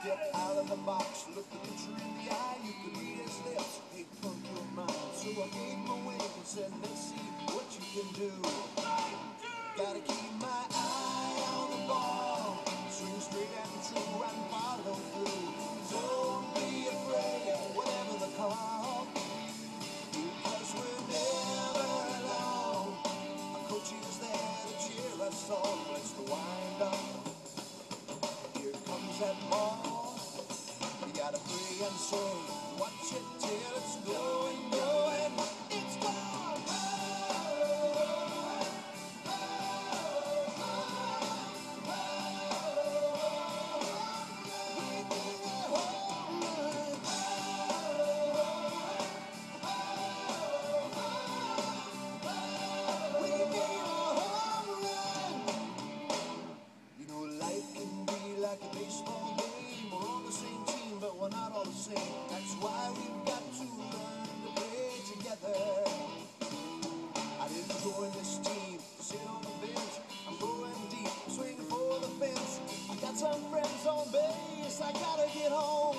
Step out of the box, look at the pitcher in the eye, you can read his lips. Punk your mind. So I gave and said, let's see what you can do. Gotta keep my eye on the ball, swing straight and true and follow through. Don't be afraid, whatever the call, because we're never alone. Our coach is there to cheer us on. Let's wind up. And say, That's why we've got to learn to play together. I didn't join this team sit on the bench. I'm going deep, swinging for the fence. I got some friends on base. I gotta get home.